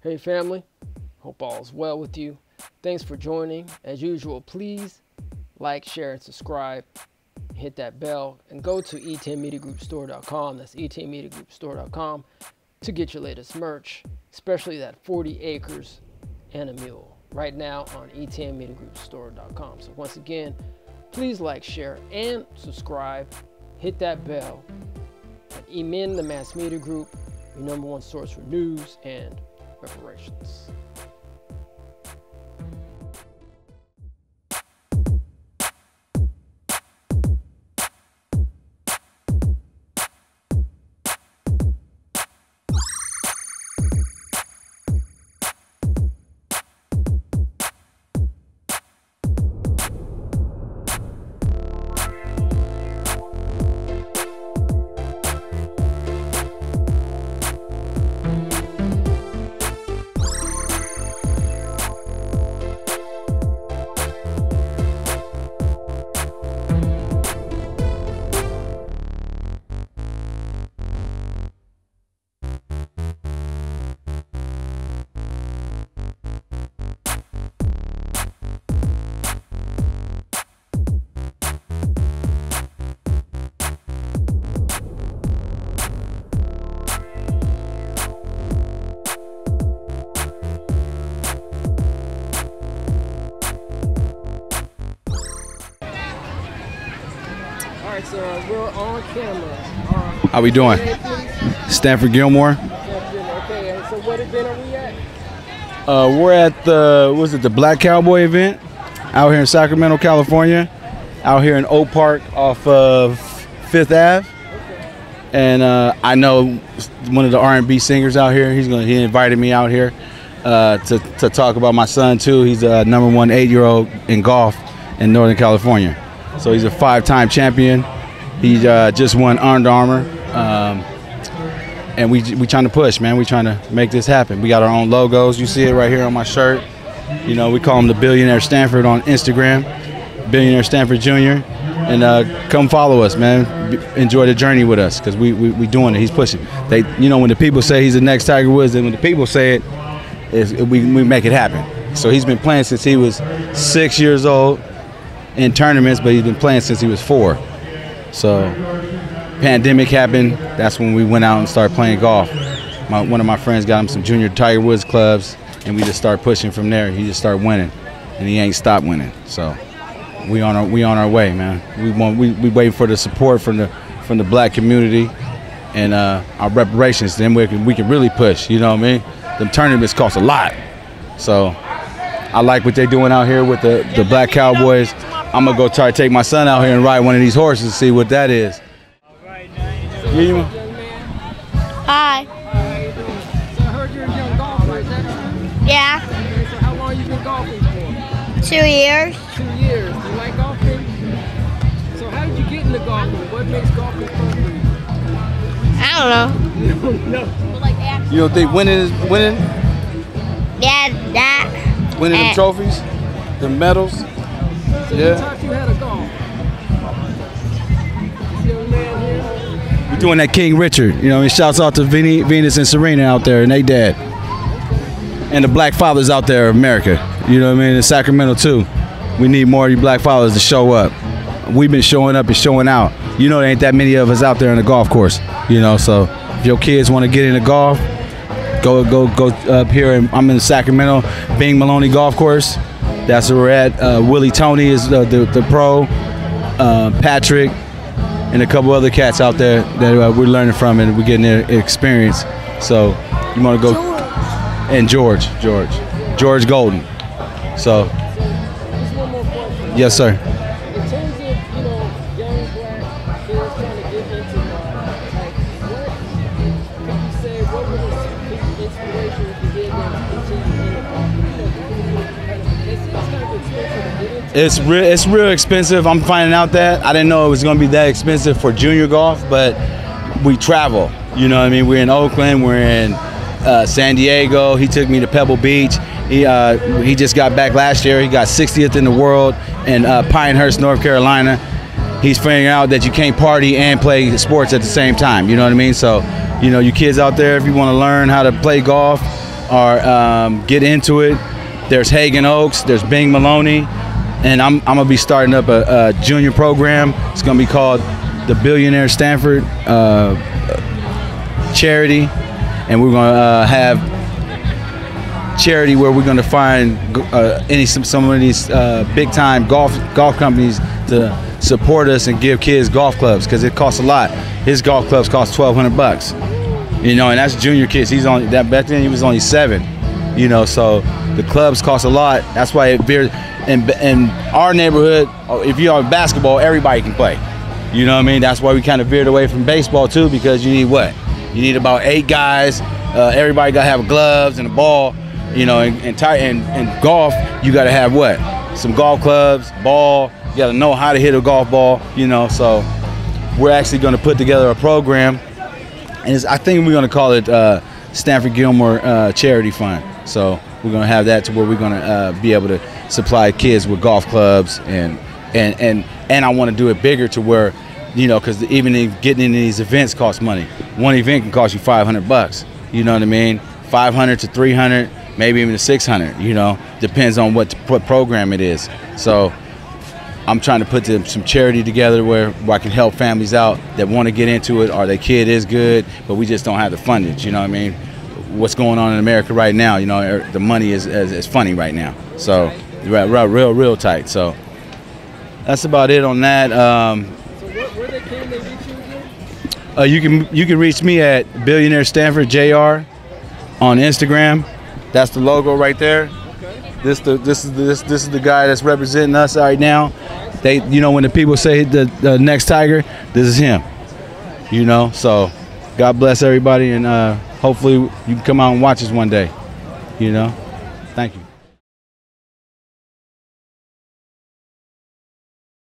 Hey family, hope all is well with you. Thanks for joining. As usual, please like, share, and subscribe. Hit that bell and go to etmmediagroupstore.com. That's etmmediagroupstore.com to get your latest merch, especially that 40 acres and a mule right now on etmmediagroupstore.com. So once again, please like, share, and subscribe. Hit that bell. And Emend, the Mass Media Group, your number one source for news and reparations. All right, so uh, we're on camera. Uh, How we doing? Stanford Gilmore. Okay, so what event are we at? Uh, we're at the was it the Black Cowboy event out here in Sacramento, California. Out here in Oak Park off of Fifth Ave. And uh, I know one of the R&B singers out here. He's gonna he invited me out here uh, to to talk about my son too. He's a number one eight year old in golf in Northern California. So he's a five time champion. He uh, just won Under Armour. Um, and we we trying to push, man. We trying to make this happen. We got our own logos. You see it right here on my shirt. You know, we call him the Billionaire Stanford on Instagram, Billionaire Stanford Jr. And uh, come follow us, man. B- Enjoy the journey with us, cause we, we we doing it. He's pushing. They, you know, when the people say he's the next Tiger Woods, then when the people say it, we we make it happen. So he's been playing since he was six years old in tournaments, but he's been playing since he was four. So pandemic happened, that's when we went out and started playing golf. My, one of my friends got him some junior Tiger Woods clubs, and we just started pushing from there. He just started winning, and he ain't stopped winning. So we on our we on our way, man. We want we we waiting for the support from the from the black community and uh, our reparations. Then we can we can really push. You know what I mean? Them tournaments cost a lot, so I like what they're doing out here with the the black cowboys. I'm gonna go try to take my son out here and ride one of these horses and see what that is. Hi. So I heard you're a young golfer, is that true? Yeah. Okay, so how long you been golfing for? Two years. Two years. You like golfing? So how did you get into golfing? What makes golfing fun for you? I don't know. no. You don't think winning is winning, Yeah, that. winning Eh. them trophies, the medals? So Yeah. We're doing that King Richard. You know, and shouts out to Vinny, Venus and Serena out there and they dad. And the black fathers out there of America. You know what I mean? In Sacramento too. We need more of you black fathers to show up. We've been showing up and showing out. You know there ain't that many of us out there on the golf course. You know, so if your kids want to get into golf, go go go up here and I'm in Sacramento, Bing Maloney Golf Course. That's where we're at. Uh, Willie Tony is the, the, the pro. Uh, Patrick and a couple other cats out there that uh, we're learning from and we're getting their experience. So you want to go and George, George, George Golden. So Just one more question. yes, sir. It's real. It's real expensive. I'm finding out that I didn't know it was going to be that expensive for junior golf, but we travel. You know what I mean? We're in Oakland. We're in uh, San Diego. He took me to Pebble Beach. He uh, he just got back last year. He got 60th in the world in uh, Pinehurst, North Carolina. he's figuring out that you can't party and play sports at the same time. You know what I mean? So, you know, you kids out there, if you want to learn how to play golf or um, get into it, there's Haggin Oaks, there's Bing Maloney, and I'm, I'm gonna be starting up a, a junior program. It's gonna be called the Billionaire Stanford uh, Charity, and we're gonna uh, have charity where we're to find uh, any some, some of these uh, big time golf golf companies to support us and give kids golf clubs because it costs a lot. His golf clubs cost twelve hundred bucks, you know, and that's junior kids. He's only that back then he was only seven, you know, so the clubs cost a lot. That's why it veers. In, in our neighborhood, if you are basketball, everybody can play. You know what I mean? That's why we kind of veered away from baseball too because you need what? You need about eight guys. Uh, everybody got to have gloves and a ball you know, and in, and, in golf, you got to have what? Some golf clubs, ball. You got to know how to hit a golf ball, you know. So we're actually going to put together a program, and I think we're going to call it uh, Stanford Gilmore uh, Charity Fund. So we're going to have that to where we're going to uh, be able to supply kids with golf clubs, and and and and I want to do it bigger to where, you know, because even in getting into these events costs money. One event can cost you 500 bucks. You know what I mean? 500 to 300 maybe even to 600 you know depends on what, what program it is so i'm trying to put some charity together where, where i can help families out that want to get into it or their kid is good but we just don't have the fundage you know what i mean what's going on in america right now you know er, the money is, is, is funny right now so real, real real tight so that's about it on that um, so where, they can they reach you? Uh, you can you can reach me at billionaire stanford jr on instagram that's the logo right there. Okay. This the this is the, this this is the guy that's representing us right now. They you know when the people say the, the next tiger, this is him. You know, so God bless everybody and uh, hopefully you can come out and watch us one day. You know.